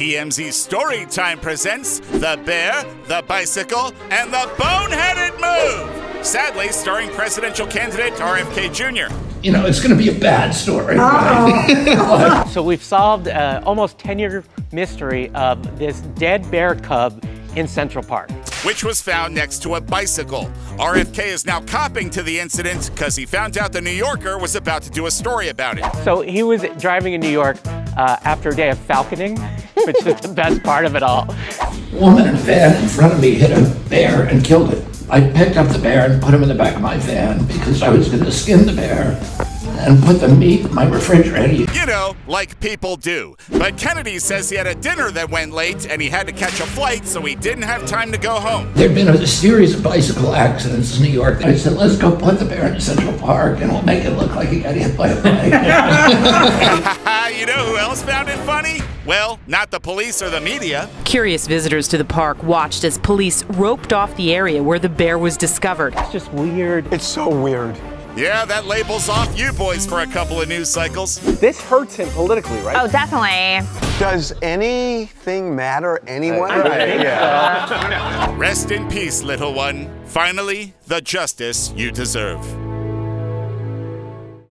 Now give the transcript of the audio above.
TMZ Storytime presents The Bear, the Bicycle, and the Boneheaded Move. Sadly, starring presidential candidate RFK Jr. You know, it's going to be a bad story. So we've solved uh, almost 10-year mystery of this dead bear cub in Central Park. which was found next to a bicycle. RFK is now copping to the incident because he found out the New Yorker was about to do a story about it. So he was driving in New York uh, after a day of falconing, which is the best part of it all. woman in a van in front of me hit a bear and killed it. I picked up the bear and put him in the back of my van because I was going to skin the bear and put the meat in my refrigerator. You know, like people do. But Kennedy says he had a dinner that went late and he had to catch a flight, so he didn't have time to go home. There'd been a series of bicycle accidents in New York. I said, let's go put the bear in Central Park and we'll make it look like he got hit by a bike. You know who else found it funny? Well, not the police or the media. Curious visitors to the park watched as police roped off the area where the bear was discovered. It's just weird. It's so weird. Yeah, that labels off you boys for a couple of news cycles. This hurts him politically, right? Oh, definitely. Does anything matter anyway? Rest in peace, little one. Finally, the justice you deserve.